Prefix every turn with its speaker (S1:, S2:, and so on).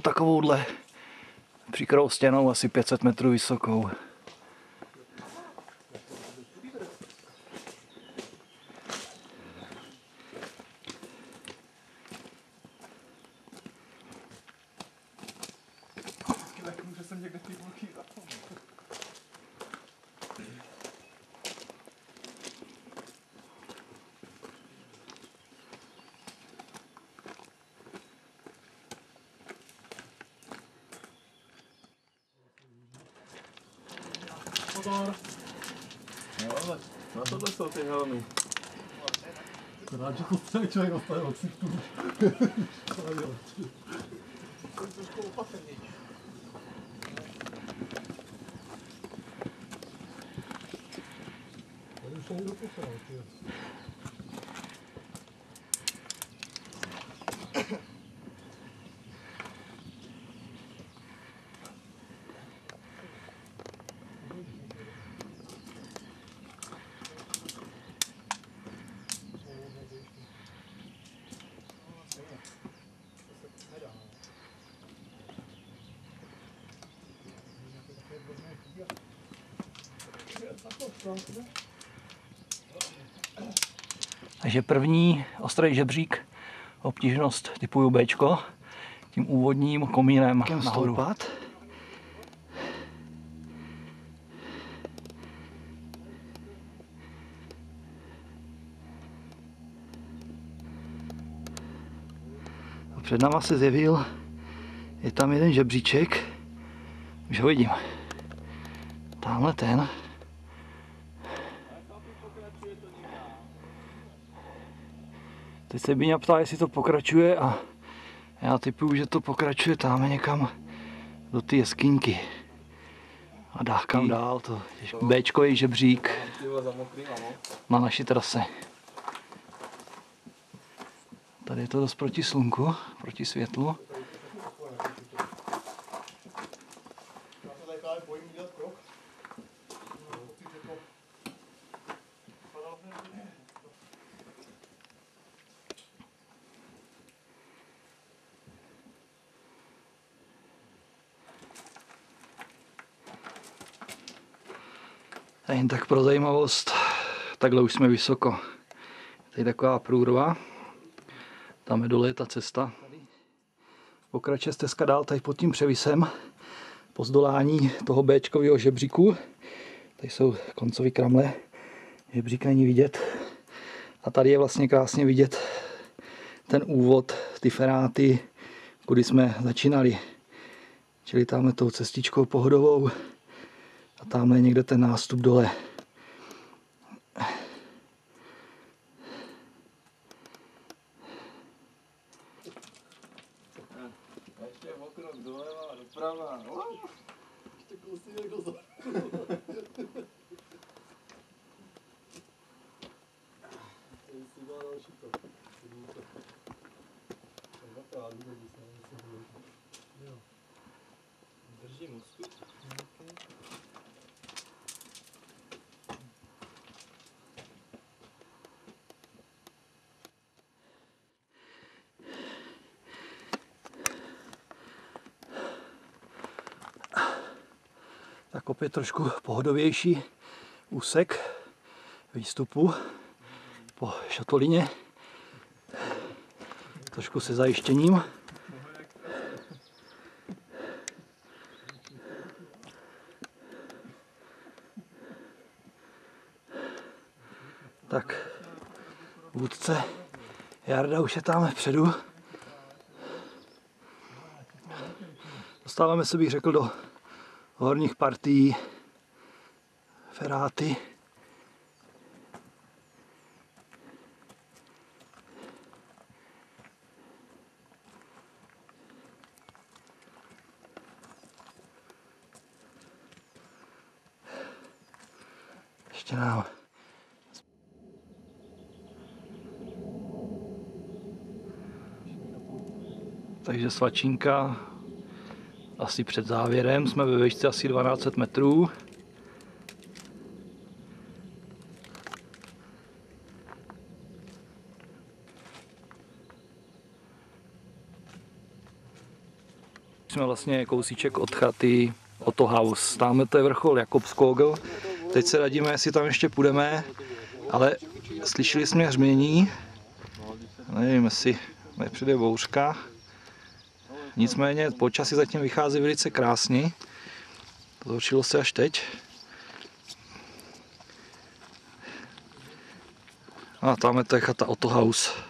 S1: takovouhle příkrou stěnou asi 500 metrů vysokou.
S2: Pozor!
S3: No ale na tohle jsou ty helmy.
S2: Rád, že to celý člověk dostane od ksichtů. Co nedělat? Trošku opatrně. Tady už to někdo poslal,
S1: Takže první ostrý žebřík, obtížnost typuju B, tím úvodním komínem nahoru. Stoupat. A před náma se zjevil, je tam jeden žebříček, už ho vidím. Tamhle ten. Teď se Bíňa ptá, jestli to pokračuje a já typuju, že to pokračuje tam někam do ty jeskýnky. A dá kam dál, to je Bčkový žebřík na naší trase. Tady je to dost proti slunku, proti světlu.
S2: Já se tady právě bojím udělat krok. Pocit, že to padalo hned.
S1: A jen tak pro zajímavost, takhle už jsme vysoko. Tady taková průrva, tam je dole ta cesta. Pokračuje stezka dál tady pod tím převisem, po zdolání toho Bčkového žebříku. Tady jsou koncové kramle, žebřík není vidět. A tady je vlastně krásně vidět ten úvod, ty feráty, kudy jsme začínali. Čili tamhle tou cestičkou pohodovou a tamhle je někde ten nástup dole.
S3: Ještě o
S1: Tak opět trošku pohodovější úsek výstupu po šatolině. Trošku se zajištěním. Tak, vůdce Jarda už je tam vpředu. Dostáváme se, bych řekl, do horních partií feráty. Ještě nám Takže svačínka asi před závěrem, jsme ve výšce asi 1200 metrů. Jsme vlastně kousíček od chaty Otto House. Tam to je vrchol Jakobskogl. Teď se radíme, jestli tam ještě půjdeme, ale slyšeli jsme hřmění. Nevím, jestli nepřijde bouřka. Nicméně počasí zatím vychází velice krásně. Zhoršilo se až teď. A tam je to je chata Otto House.